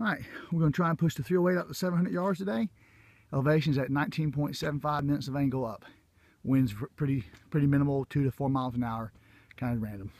All right, we're going to try and push the 308 up to 700 yards today. Elevation's at 19.75 minutes of angle up. Wind's pretty pretty minimal, two to four miles an hour, kind of random.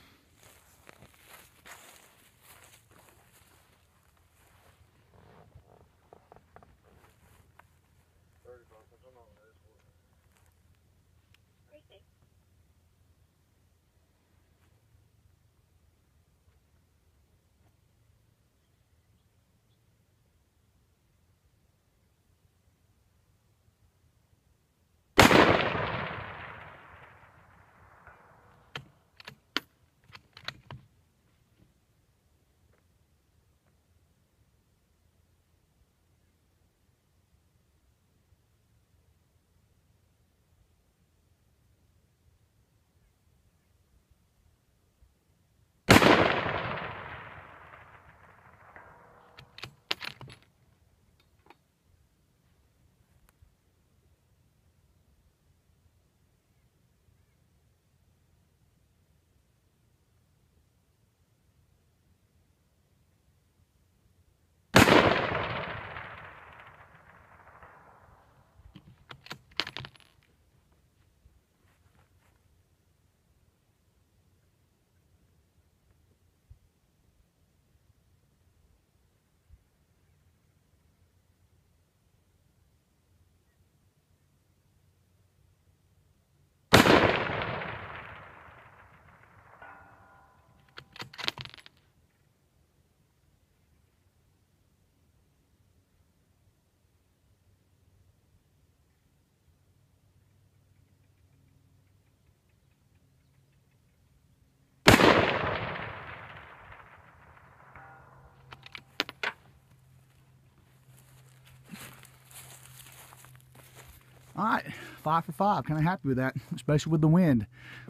All right, five for five. Kind of happy with that, especially with the wind.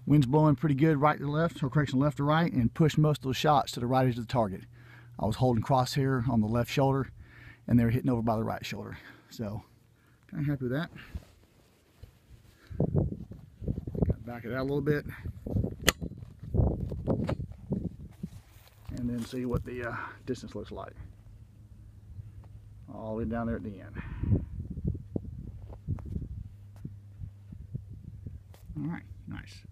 Wind's blowing pretty good right to left, or correction, left to right, and pushed most of those shots to the right edge of the target. I was holding crosshair on the left shoulder, and they were hitting over by the right shoulder. So, kind of happy with that. Got back it out a little bit. And then see what the uh, distance looks like. All the way down there at the end. All right, nice.